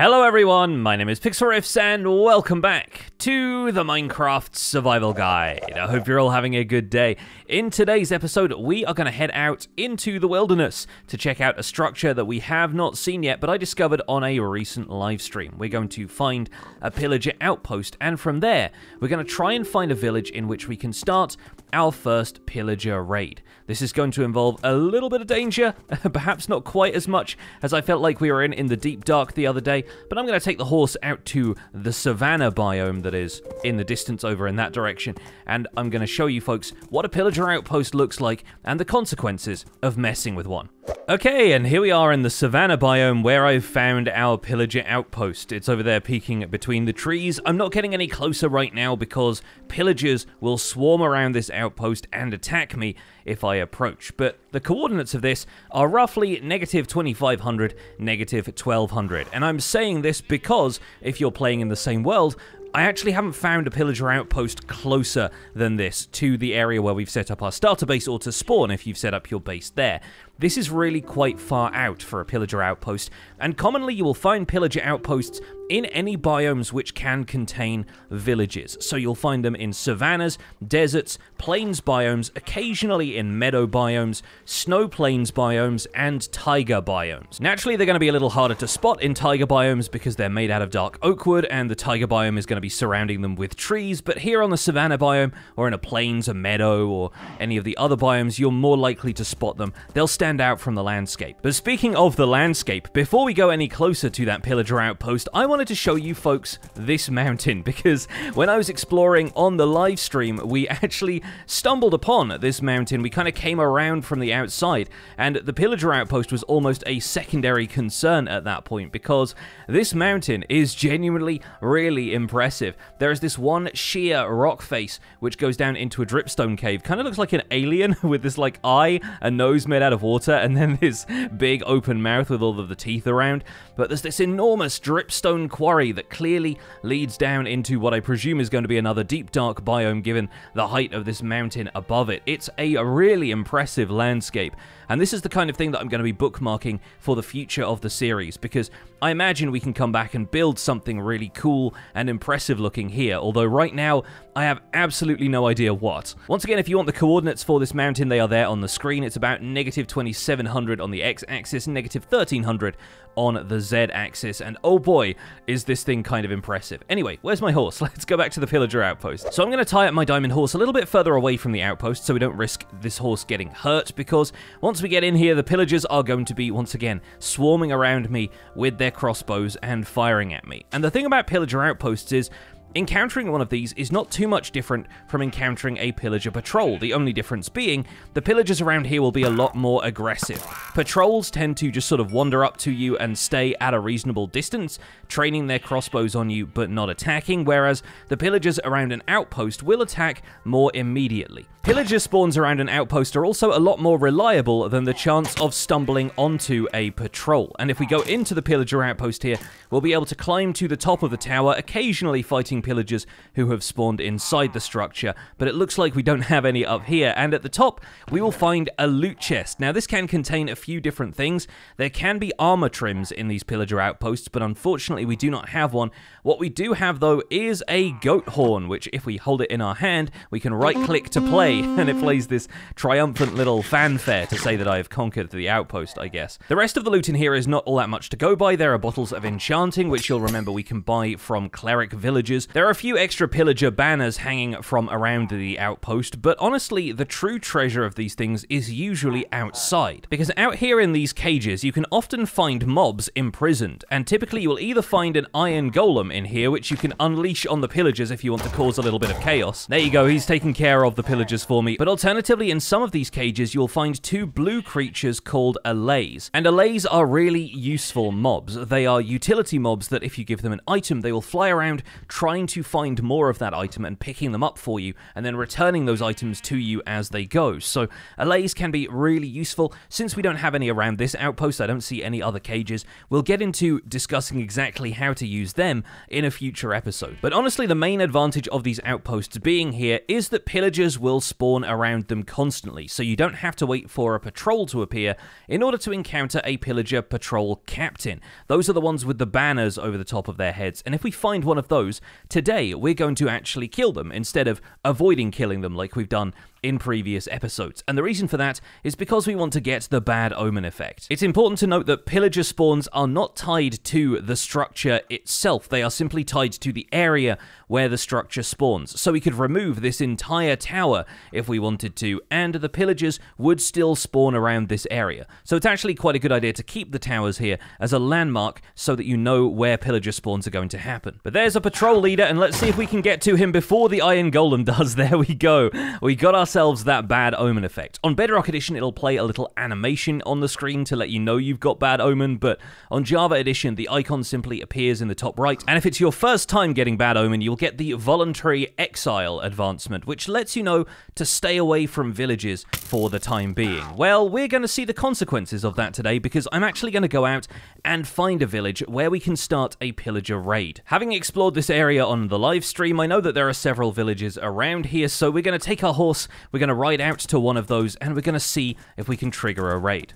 Hello everyone, my name is Pixlriffs and welcome back to the Minecraft Survival Guide. I hope you're all having a good day. In today's episode, we are going to head out into the wilderness to check out a structure that we have not seen yet, but I discovered on a recent live stream. We're going to find a pillager outpost, and from there, we're going to try and find a village in which we can start our first pillager raid. This is going to involve a little bit of danger, perhaps not quite as much as I felt like we were in in the deep dark the other day, but I'm going to take the horse out to the savanna biome that is in the distance over in that direction, and I'm going to show you folks what a pillager outpost looks like and the consequences of messing with one. Okay, and here we are in the savanna biome where I've found our pillager outpost. It's over there peeking between the trees. I'm not getting any closer right now because pillagers will swarm around this outpost and attack me if I approach. But the coordinates of this are roughly negative 2500, negative 1200. And I'm saying this because if you're playing in the same world, I actually haven't found a pillager outpost closer than this to the area where we've set up our starter base or to spawn if you've set up your base there. This is really quite far out for a pillager outpost, and commonly you will find pillager outposts in any biomes which can contain villages. So you'll find them in savannas, deserts, plains biomes, occasionally in meadow biomes, snow plains biomes, and taiga biomes. Naturally, they're going to be a little harder to spot in taiga biomes because they're made out of dark oak wood, and the taiga biome is going to be surrounding them with trees, but here on the savanna biome, or in a plains, a meadow, or any of the other biomes, you're more likely to spot them. They'll stand stand out from the landscape. But speaking of the landscape, before we go any closer to that pillager outpost, I wanted to show you folks this mountain because when I was exploring on the live stream, we actually stumbled upon this mountain. We kind of came around from the outside, and the pillager outpost was almost a secondary concern at that point because this mountain is genuinely really impressive. There is this one sheer rock face which goes down into a dripstone cave. Kind of looks like an alien with this like eye, a nose made out of water water and then this big open mouth with all of the teeth around. But there's this enormous dripstone quarry that clearly leads down into what I presume is going to be another deep dark biome given the height of this mountain above it. It's a really impressive landscape. And this is the kind of thing that I'm going to be bookmarking for the future of the series because I imagine we can come back and build something really cool and impressive looking here, although right now I have absolutely no idea what. Once again, if you want the coordinates for this mountain, they are there on the screen. It's about negative 2700 on the x-axis, negative 1300 on the z-axis, and oh boy, is this thing kind of impressive. Anyway, where's my horse? Let's go back to the pillager outpost. So I'm going to tie up my diamond horse a little bit further away from the outpost so we don't risk this horse getting hurt, because once we get in here, the pillagers are going to be, once again, swarming around me with their crossbows and firing at me. And the thing about pillager outposts is, Encountering one of these is not too much different from encountering a pillager patrol, the only difference being the pillagers around here will be a lot more aggressive. Patrols tend to just sort of wander up to you and stay at a reasonable distance, training their crossbows on you but not attacking, whereas the pillagers around an outpost will attack more immediately. Pillager spawns around an outpost are also a lot more reliable than the chance of stumbling onto a patrol, and if we go into the pillager outpost here, we'll be able to climb to the top of the tower, occasionally fighting pillagers who have spawned inside the structure, but it looks like we don't have any up here, and at the top, we will find a loot chest. Now, this can contain a few different things. There can be armor trims in these pillager outposts, but unfortunately, we do not have one. What we do have, though, is a goat horn, which if we hold it in our hand, we can right-click to play, and it plays this triumphant little fanfare to say that I have conquered the outpost, I guess. The rest of the loot in here is not all that much to go by. There are bottles of enchanting, which you'll remember we can buy from cleric villages. There are a few extra pillager banners hanging from around the outpost, but honestly, the true treasure of these things is usually outside. Because out here in these cages, you can often find mobs imprisoned, and typically you will either find an iron golem in here, which you can unleash on the pillagers if you want to cause a little bit of chaos. There you go, he's taking care of the pillagers for me. But alternatively, in some of these cages, you'll find two blue creatures called allays. And allays are really useful mobs. They are utility mobs that if you give them an item, they will fly around trying trying to find more of that item and picking them up for you, and then returning those items to you as they go. So allays can be really useful. Since we don't have any around this outpost, I don't see any other cages. We'll get into discussing exactly how to use them in a future episode. But honestly, the main advantage of these outposts being here is that pillagers will spawn around them constantly, so you don't have to wait for a patrol to appear in order to encounter a pillager patrol captain. Those are the ones with the banners over the top of their heads, and if we find one of those, today we're going to actually kill them instead of avoiding killing them like we've done in previous episodes, and the reason for that is because we want to get the bad omen effect. It's important to note that pillager spawns are not tied to the structure itself, they are simply tied to the area where the structure spawns. So we could remove this entire tower if we wanted to, and the pillagers would still spawn around this area. So it's actually quite a good idea to keep the towers here as a landmark so that you know where pillager spawns are going to happen. But there's a patrol leader, and let's see if we can get to him before the Iron Golem does. There we go. We got ourselves that bad omen effect. On Bedrock Edition, it'll play a little animation on the screen to let you know you've got bad omen, but on Java Edition, the icon simply appears in the top right. And if it's your first time getting bad omen, you'll get the voluntary exile advancement, which lets you know to stay away from villages for the time being. Well, we're going to see the consequences of that today because I'm actually going to go out and find a village where we can start a pillager raid. Having explored this area on the live stream, I know that there are several villages around here, so we're going to take our horse we're going to ride out to one of those and we're going to see if we can trigger a raid.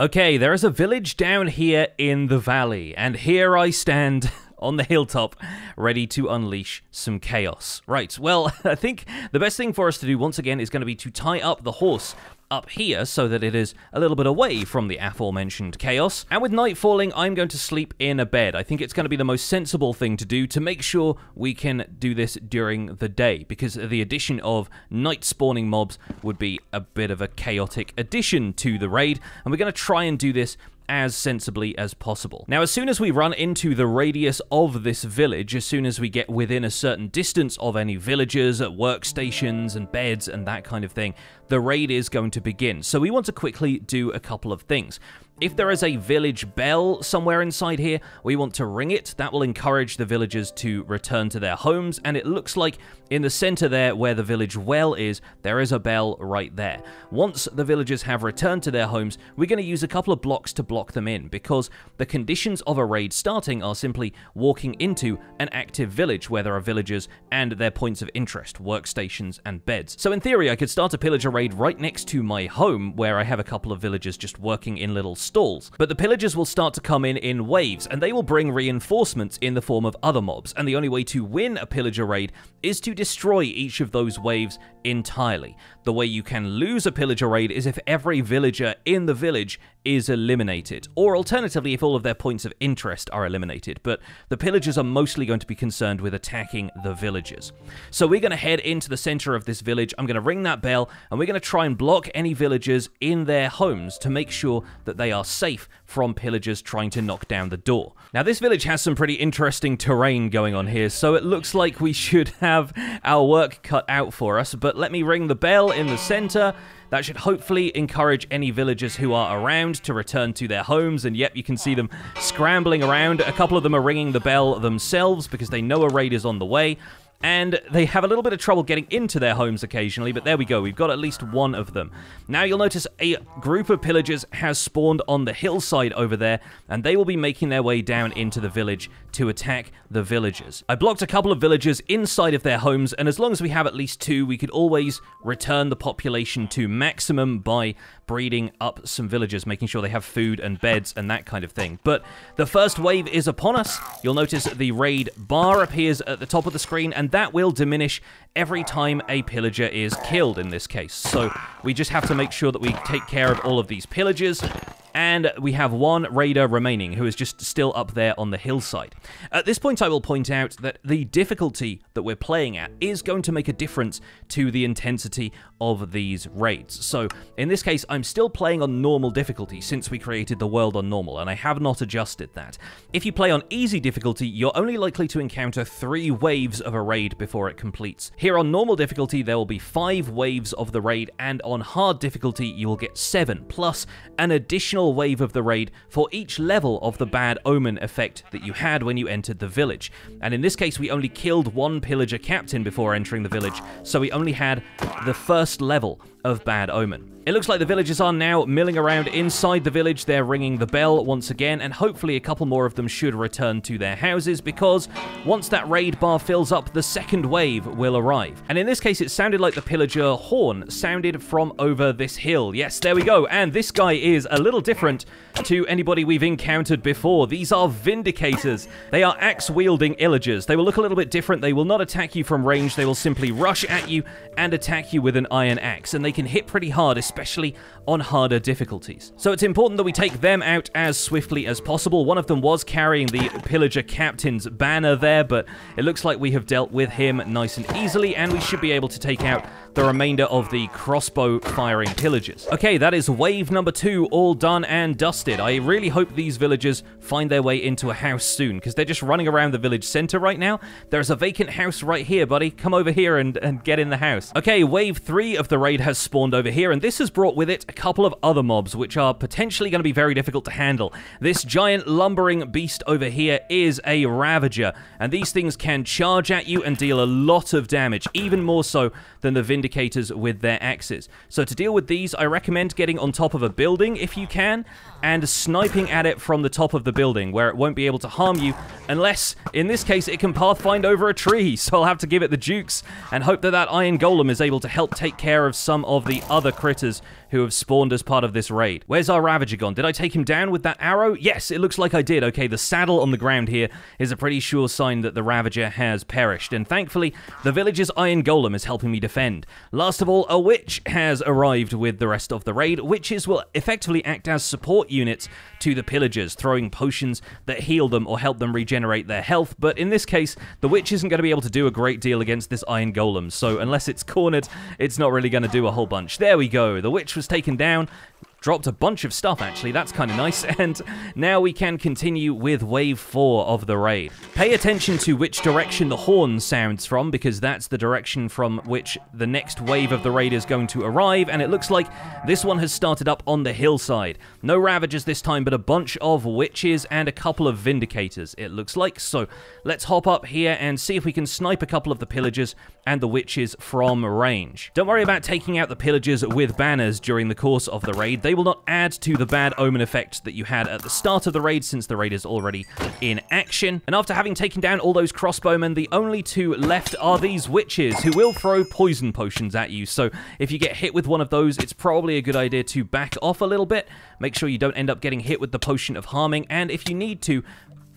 Okay, there is a village down here in the valley, and here I stand on the hilltop, ready to unleash some chaos. Right, well, I think the best thing for us to do once again is going to be to tie up the horse up here so that it is a little bit away from the aforementioned chaos. And with night falling, I'm going to sleep in a bed. I think it's going to be the most sensible thing to do to make sure we can do this during the day, because the addition of night spawning mobs would be a bit of a chaotic addition to the raid, and we're going to try and do this as sensibly as possible. Now, as soon as we run into the radius of this village, as soon as we get within a certain distance of any villagers, workstations, and beds, and that kind of thing, the raid is going to begin. So we want to quickly do a couple of things. If there is a village bell somewhere inside here, we want to ring it. That will encourage the villagers to return to their homes, and it looks like in the center there where the village well is, there is a bell right there. Once the villagers have returned to their homes, we're going to use a couple of blocks to block them in, because the conditions of a raid starting are simply walking into an active village where there are villagers and their points of interest, workstations, and beds. So in theory, I could start a pillager raid right next to my home, where I have a couple of villagers just working in little stalls. But the pillagers will start to come in in waves, and they will bring reinforcements in the form of other mobs, and the only way to win a pillager raid is to destroy each of those waves entirely. The way you can lose a pillager raid is if every villager in the village is eliminated, or alternatively if all of their points of interest are eliminated, but the pillagers are mostly going to be concerned with attacking the villagers. So we're going to head into the center of this village, I'm going to ring that bell, and we're going to try and block any villagers in their homes to make sure that they are safe from pillagers trying to knock down the door. Now this village has some pretty interesting terrain going on here, so it looks like we should have our work cut out for us, but let me ring the bell in the center, that should hopefully encourage any villagers who are around to return to their homes. And yep, you can see them scrambling around. A couple of them are ringing the bell themselves because they know a raid is on the way and they have a little bit of trouble getting into their homes occasionally, but there we go, we've got at least one of them. Now you'll notice a group of pillagers has spawned on the hillside over there, and they will be making their way down into the village to attack the villagers. I blocked a couple of villagers inside of their homes, and as long as we have at least two, we could always return the population to maximum by breeding up some villagers, making sure they have food and beds and that kind of thing. But the first wave is upon us. You'll notice the raid bar appears at the top of the screen, and that will diminish every time a pillager is killed in this case. So we just have to make sure that we take care of all of these pillagers and we have one raider remaining who is just still up there on the hillside. At this point, I will point out that the difficulty that we're playing at is going to make a difference to the intensity of these raids. So in this case, I'm still playing on normal difficulty since we created the world on normal, and I have not adjusted that. If you play on easy difficulty, you're only likely to encounter three waves of a raid before it completes. Here on normal difficulty, there will be five waves of the raid, and on hard difficulty, you will get seven, plus an additional wave of the raid for each level of the bad omen effect that you had when you entered the village. And in this case, we only killed one pillager captain before entering the village, so we only had the first level of Bad Omen. It looks like the villagers are now milling around inside the village. They're ringing the bell once again, and hopefully a couple more of them should return to their houses because once that raid bar fills up, the second wave will arrive. And in this case, it sounded like the pillager horn sounded from over this hill. Yes, there we go. And this guy is a little different to anybody we've encountered before. These are Vindicators. They are axe-wielding Illagers. They will look a little bit different. They will not attack you from range. They will simply rush at you and attack you with an iron axe. And they can hit pretty hard, on harder difficulties. So it's important that we take them out as swiftly as possible. One of them was carrying the Pillager Captain's banner there, but it looks like we have dealt with him nice and easily, and we should be able to take out the remainder of the crossbow firing pillagers. Okay, that is wave number two all done and dusted. I really hope these villagers find their way into a house soon, because they're just running around the village center right now. There's a vacant house right here, buddy. Come over here and, and get in the house. Okay, wave three of the raid has spawned over here, and this has brought with it a couple of other mobs, which are potentially going to be very difficult to handle. This giant lumbering beast over here is a Ravager, and these things can charge at you and deal a lot of damage, even more so than the Vindicators with their axes. So to deal with these, I recommend getting on top of a building if you can, and sniping at it from the top of the building, where it won't be able to harm you, unless, in this case, it can pathfind over a tree, so I'll have to give it the jukes, and hope that that Iron Golem is able to help take care of some of the other critters who have spawned as part of this raid. Where's our Ravager gone? Did I take him down with that arrow? Yes, it looks like I did. Okay, the saddle on the ground here is a pretty sure sign that the Ravager has perished, and thankfully, the village's Iron Golem is helping me defend. Last of all, a Witch has arrived with the rest of the raid. Witches will effectively act as support units to the pillagers, throwing potions that heal them or help them regenerate their health, but in this case, the Witch isn't going to be able to do a great deal against this Iron Golem, so unless it's cornered, it's not really going to do a whole bunch. There we go. The Witch was taken down dropped a bunch of stuff actually. That's kind of nice. And now we can continue with wave 4 of the raid. Pay attention to which direction the horn sounds from because that's the direction from which the next wave of the raid is going to arrive. And it looks like this one has started up on the hillside. No ravagers this time but a bunch of witches and a couple of vindicators it looks like. So let's hop up here and see if we can snipe a couple of the pillagers and the witches from range don't worry about taking out the pillagers with banners during the course of the raid they will not add to the bad omen effect that you had at the start of the raid since the raid is already in action. And after having taken down all those crossbowmen, the only two left are these witches who will throw poison potions at you. So if you get hit with one of those, it's probably a good idea to back off a little bit. Make sure you don't end up getting hit with the potion of harming. And if you need to,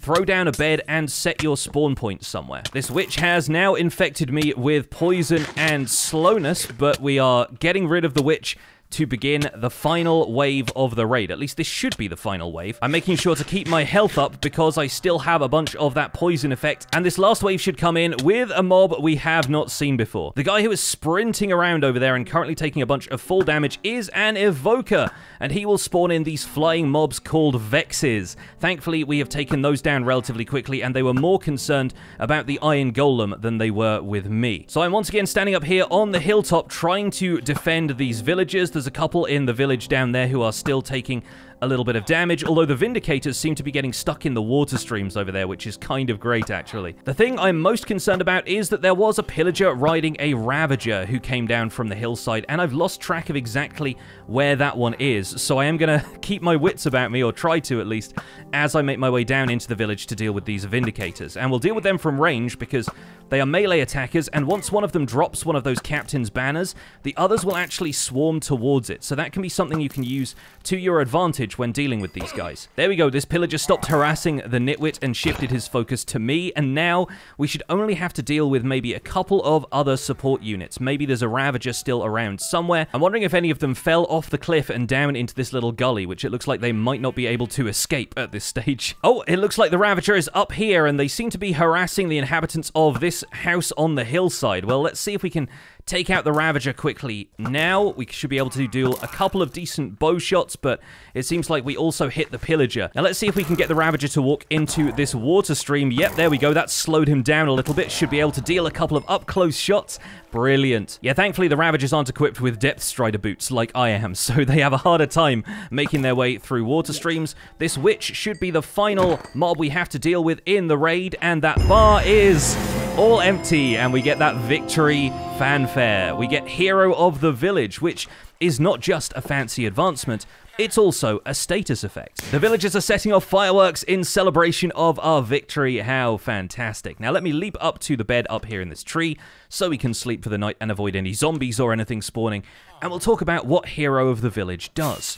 throw down a bed, and set your spawn point somewhere. This witch has now infected me with poison and slowness, but we are getting rid of the witch to begin the final wave of the raid. At least this should be the final wave. I'm making sure to keep my health up because I still have a bunch of that poison effect. And this last wave should come in with a mob we have not seen before. The guy who is sprinting around over there and currently taking a bunch of full damage is an evoker. And he will spawn in these flying mobs called Vexes. Thankfully, we have taken those down relatively quickly and they were more concerned about the Iron Golem than they were with me. So I'm once again standing up here on the hilltop trying to defend these villagers. There's there's a couple in the village down there who are still taking a little bit of damage, although the Vindicators seem to be getting stuck in the water streams over there, which is kind of great, actually. The thing I'm most concerned about is that there was a Pillager riding a Ravager who came down from the hillside, and I've lost track of exactly where that one is, so I am going to keep my wits about me, or try to at least, as I make my way down into the village to deal with these Vindicators. And we'll deal with them from range, because they are melee attackers, and once one of them drops one of those captain's banners, the others will actually swarm towards it, so that can be something you can use to your advantage when dealing with these guys. There we go, this pillager stopped harassing the nitwit and shifted his focus to me, and now we should only have to deal with maybe a couple of other support units. Maybe there's a Ravager still around somewhere. I'm wondering if any of them fell off the cliff and down into this little gully, which it looks like they might not be able to escape at this stage. Oh, it looks like the Ravager is up here, and they seem to be harassing the inhabitants of this house on the hillside. Well, let's see if we can take out the Ravager quickly. Now we should be able to deal a couple of decent bow shots, but it seems like we also hit the Pillager. Now let's see if we can get the Ravager to walk into this water stream. Yep, there we go. That slowed him down a little bit. Should be able to deal a couple of up-close shots. Brilliant. Yeah, thankfully the Ravagers aren't equipped with Depth Strider boots like I am, so they have a harder time making their way through water streams. This Witch should be the final mob we have to deal with in the raid, and that bar is all empty, and we get that victory fanfare. We get Hero of the Village, which is not just a fancy advancement, it's also a status effect. The villagers are setting off fireworks in celebration of our victory. How fantastic. Now let me leap up to the bed up here in this tree so we can sleep for the night and avoid any zombies or anything spawning. And we'll talk about what Hero of the Village does.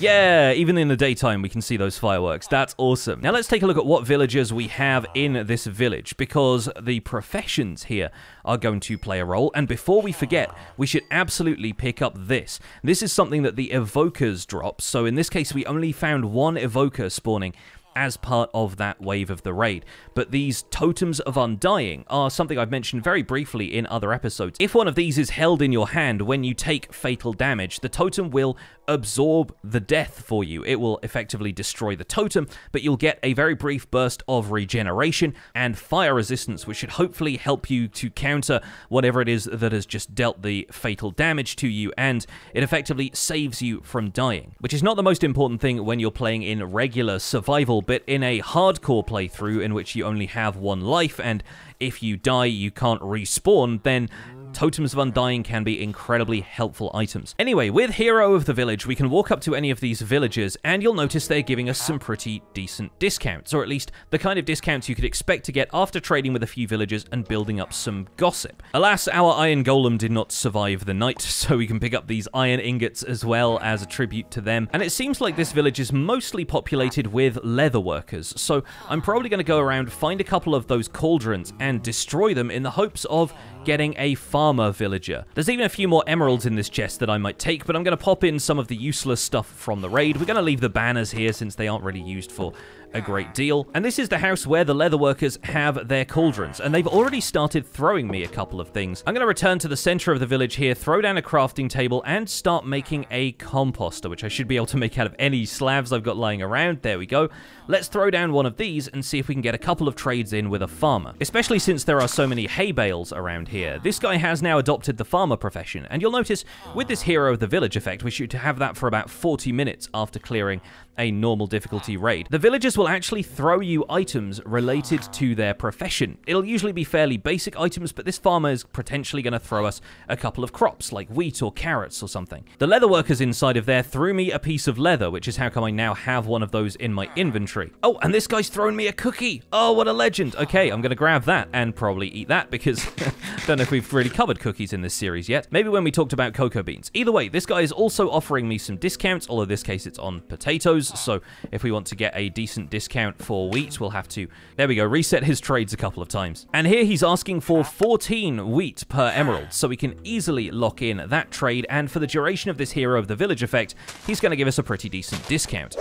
Yeah, even in the daytime we can see those fireworks. That's awesome. Now let's take a look at what villagers we have in this village because the professions here are going to play a role. And before we forget, we should absolutely pick up this. This is something that the evokers drop. So in this case, we only found one evoker spawning as part of that wave of the raid. But these totems of undying are something I've mentioned very briefly in other episodes. If one of these is held in your hand when you take fatal damage, the totem will absorb the death for you. It will effectively destroy the totem, but you'll get a very brief burst of regeneration and fire resistance, which should hopefully help you to counter whatever it is that has just dealt the fatal damage to you, and it effectively saves you from dying, which is not the most important thing when you're playing in regular survival, but in a hardcore playthrough in which you only have one life, and if you die, you can't respawn, then Totems of Undying can be incredibly helpful items. Anyway, with Hero of the Village, we can walk up to any of these villagers, and you'll notice they're giving us some pretty decent discounts, or at least the kind of discounts you could expect to get after trading with a few villagers and building up some gossip. Alas, our Iron Golem did not survive the night, so we can pick up these iron ingots as well as a tribute to them. And it seems like this village is mostly populated with leather workers, so I'm probably going to go around, find a couple of those cauldrons, and destroy them in the hopes of getting a farmer villager. There's even a few more emeralds in this chest that I might take, but I'm going to pop in some of the useless stuff from the raid. We're going to leave the banners here since they aren't really used for a great deal. And this is the house where the leatherworkers have their cauldrons, and they've already started throwing me a couple of things. I'm going to return to the center of the village here, throw down a crafting table, and start making a composter, which I should be able to make out of any slabs I've got lying around. There we go. Let's throw down one of these and see if we can get a couple of trades in with a farmer, especially since there are so many hay bales around here. This guy has now adopted the farmer profession, and you'll notice with this hero of the village effect, we should have that for about 40 minutes after clearing a normal difficulty raid. The villagers will actually throw you items related to their profession. It'll usually be fairly basic items, but this farmer is potentially going to throw us a couple of crops, like wheat or carrots or something. The leather workers inside of there threw me a piece of leather, which is how come I now have one of those in my inventory. Oh, and this guy's thrown me a cookie. Oh, what a legend. Okay, I'm going to grab that and probably eat that because I don't know if we've really covered cookies in this series yet. Maybe when we talked about cocoa beans. Either way, this guy is also offering me some discounts, although this case it's on potatoes so if we want to get a decent discount for wheat, we'll have to, there we go, reset his trades a couple of times. And here he's asking for 14 wheat per emerald, so we can easily lock in that trade, and for the duration of this Hero of the Village effect, he's going to give us a pretty decent discount.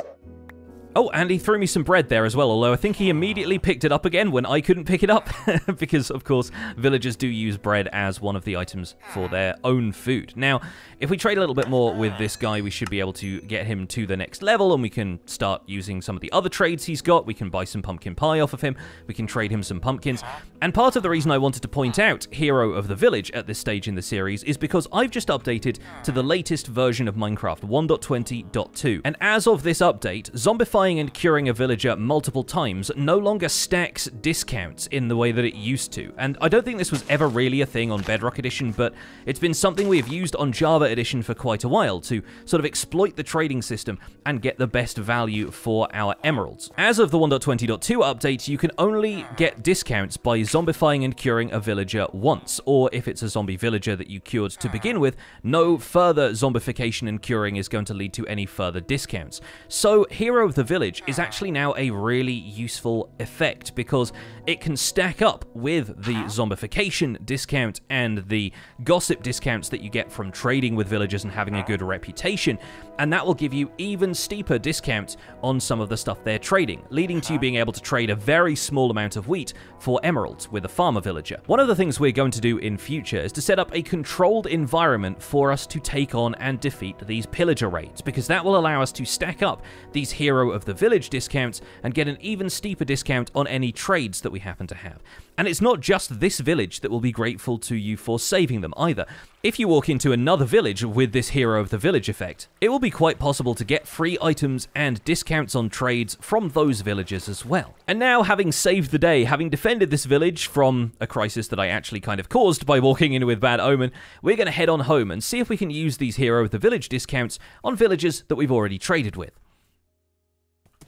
Oh, and he threw me some bread there as well, although I think he immediately picked it up again when I couldn't pick it up, because, of course, villagers do use bread as one of the items for their own food. Now, if we trade a little bit more with this guy, we should be able to get him to the next level, and we can start using some of the other trades he's got. We can buy some pumpkin pie off of him, we can trade him some pumpkins, and part of the reason I wanted to point out Hero of the Village at this stage in the series is because I've just updated to the latest version of Minecraft, 1.20.2, and as of this update, Zombify and curing a villager multiple times no longer stacks discounts in the way that it used to. And I don't think this was ever really a thing on Bedrock Edition, but it's been something we have used on Java Edition for quite a while to sort of exploit the trading system and get the best value for our emeralds. As of the 1.20.2 update, you can only get discounts by zombifying and curing a villager once, or if it's a zombie villager that you cured to begin with, no further zombification and curing is going to lead to any further discounts. So Hero of the village is ah. actually now a really useful effect because it can stack up with the zombification discount and the gossip discounts that you get from trading with villagers and having a good reputation, and that will give you even steeper discounts on some of the stuff they're trading, leading to you being able to trade a very small amount of wheat for emeralds with a farmer villager. One of the things we're going to do in future is to set up a controlled environment for us to take on and defeat these pillager raids, because that will allow us to stack up these hero of the village discounts and get an even steeper discount on any trades that we happen to have. And it's not just this village that will be grateful to you for saving them either. If you walk into another village with this hero of the village effect, it will be quite possible to get free items and discounts on trades from those villages as well. And now, having saved the day, having defended this village from a crisis that I actually kind of caused by walking in with Bad Omen, we're going to head on home and see if we can use these hero of the village discounts on villages that we've already traded with.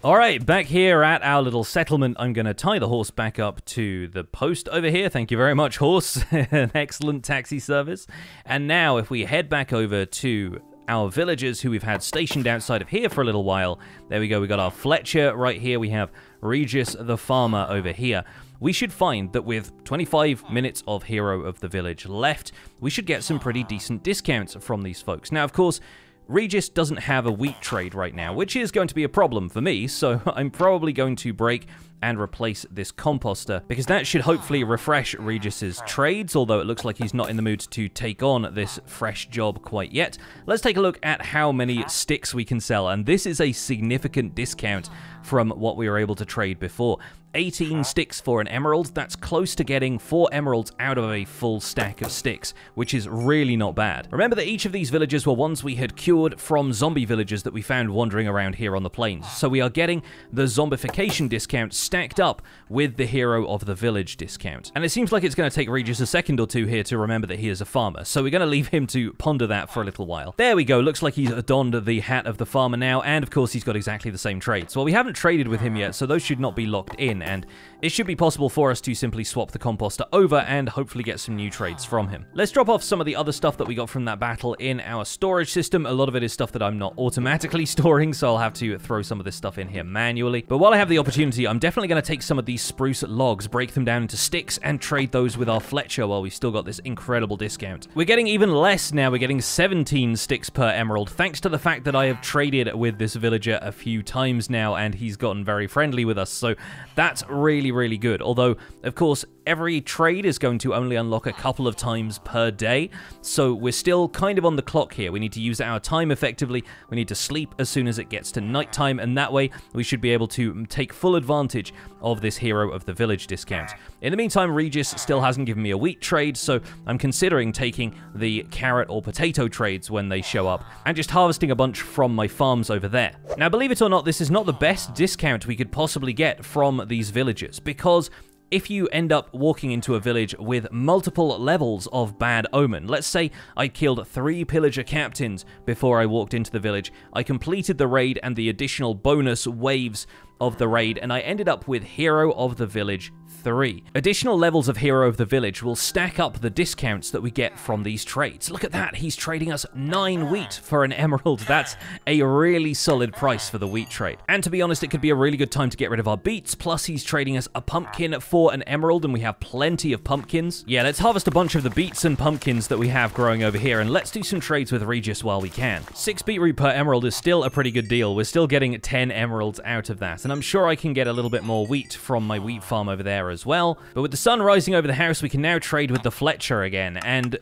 All right, back here at our little settlement, I'm going to tie the horse back up to the post over here. Thank you very much, horse. An excellent taxi service. And now, if we head back over to our villagers who we've had stationed outside of here for a little while, there we go. We got our Fletcher right here. We have Regis the farmer over here. We should find that with 25 minutes of Hero of the Village left, we should get some pretty decent discounts from these folks. Now, of course, Regis doesn't have a wheat trade right now, which is going to be a problem for me, so I'm probably going to break and replace this composter, because that should hopefully refresh Regis's trades, although it looks like he's not in the mood to take on this fresh job quite yet. Let's take a look at how many sticks we can sell, and this is a significant discount from what we were able to trade before. 18 sticks for an emerald, that's close to getting 4 emeralds out of a full stack of sticks, which is really not bad. Remember that each of these villages were ones we had cured from zombie villagers that we found wandering around here on the plains, so we are getting the zombification discount stacked up with the hero of the village discount. And it seems like it's going to take Regis a second or two here to remember that he is a farmer, so we're going to leave him to ponder that for a little while. There we go, looks like he's donned the hat of the farmer now, and of course he's got exactly the same traits. Well, we haven't traded with him yet, so those should not be locked in, and it should be possible for us to simply swap the composter over and hopefully get some new trades from him. Let's drop off some of the other stuff that we got from that battle in our storage system. A lot of it is stuff that I'm not automatically storing, so I'll have to throw some of this stuff in here manually. But while I have the opportunity, I'm definitely going to take some of these spruce logs, break them down into sticks, and trade those with our Fletcher while we've still got this incredible discount. We're getting even less now. We're getting 17 sticks per emerald, thanks to the fact that I have traded with this villager a few times now, and he's gotten very friendly with us. So that's really, really good. Although, of course, every trade is going to only unlock a couple of times per day, so we're still kind of on the clock here. We need to use our time effectively, we need to sleep as soon as it gets to nighttime, and that way we should be able to mm, take full advantage of this Hero of the Village discount. In the meantime, Regis still hasn't given me a wheat trade, so I'm considering taking the carrot or potato trades when they show up, and just harvesting a bunch from my farms over there. Now, believe it or not, this is not the best discount we could possibly get from these villagers, because if you end up walking into a village with multiple levels of bad omen, let's say I killed three pillager captains before I walked into the village, I completed the raid and the additional bonus waves of the raid, and I ended up with Hero of the Village 3. Additional levels of Hero of the Village will stack up the discounts that we get from these trades. Look at that, he's trading us 9 wheat for an emerald. That's a really solid price for the wheat trade. And to be honest, it could be a really good time to get rid of our beets, plus he's trading us a pumpkin for an emerald, and we have plenty of pumpkins. Yeah, let's harvest a bunch of the beets and pumpkins that we have growing over here, and let's do some trades with Regis while we can. 6 beetroot per emerald is still a pretty good deal. We're still getting 10 emeralds out of that, and I'm sure I can get a little bit more wheat from my wheat farm over there as well. But with the sun rising over the house, we can now trade with the Fletcher again, and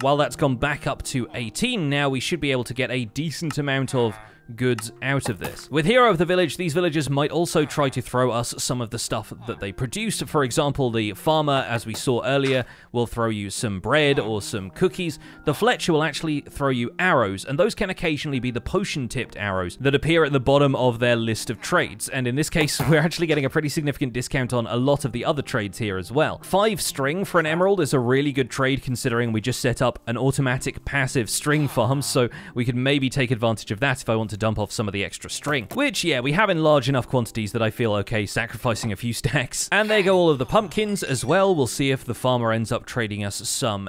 while that's gone back up to 18 now, we should be able to get a decent amount of goods out of this. With Hero of the Village, these villagers might also try to throw us some of the stuff that they produce. For example, the farmer, as we saw earlier, will throw you some bread or some cookies. The Fletcher will actually throw you arrows, and those can occasionally be the potion-tipped arrows that appear at the bottom of their list of trades. And in this case, we're actually getting a pretty significant discount on a lot of the other trades here as well. Five string for an emerald is a really good trade considering we just set up an automatic passive string farm, so we could maybe take advantage of that if I want to to dump off some of the extra string. Which, yeah, we have in large enough quantities that I feel okay sacrificing a few stacks. And there go all of the pumpkins as well. We'll see if the farmer ends up trading us some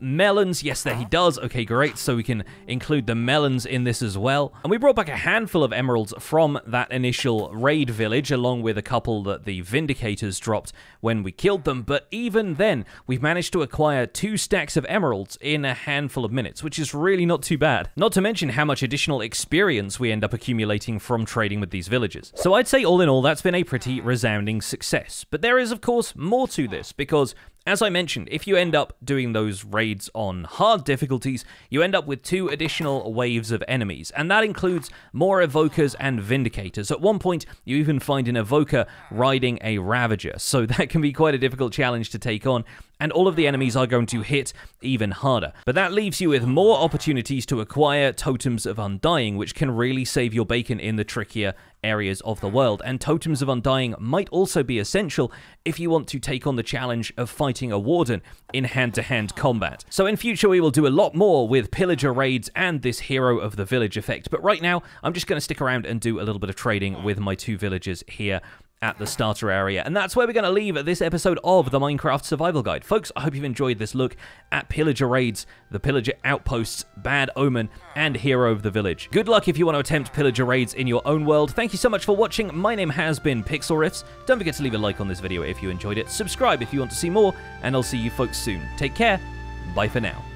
melons. Yes, there he ah. does. Okay, great. So we can include the melons in this as well. And we brought back a handful of emeralds from that initial raid village, along with a couple that the Vindicators dropped when we killed them. But even then, we've managed to acquire two stacks of emeralds in a handful of minutes, which is really not too bad. Not to mention how much additional experience we end up accumulating from trading with these villages. So I'd say all in all, that's been a pretty resounding success. But there is, of course, more to this, because as I mentioned, if you end up doing those raids on hard difficulties, you end up with two additional waves of enemies, and that includes more evokers and vindicators. At one point, you even find an evoker riding a ravager, so that can be quite a difficult challenge to take on, and all of the enemies are going to hit even harder. But that leaves you with more opportunities to acquire Totems of Undying, which can really save your bacon in the trickier areas of the world. And Totems of Undying might also be essential if you want to take on the challenge of fighting a Warden in hand-to-hand combat. So in future we will do a lot more with Pillager raids and this Hero of the Village effect. But right now, I'm just going to stick around and do a little bit of trading with my two villagers here at the starter area. And that's where we're going to leave this episode of the Minecraft Survival Guide. Folks, I hope you've enjoyed this look at Pillager Raids, the Pillager Outposts, Bad Omen, and Hero of the Village. Good luck if you want to attempt Pillager Raids in your own world. Thank you so much for watching. My name has been Pixlriffs. Don't forget to leave a like on this video if you enjoyed it. Subscribe if you want to see more, and I'll see you folks soon. Take care. Bye for now.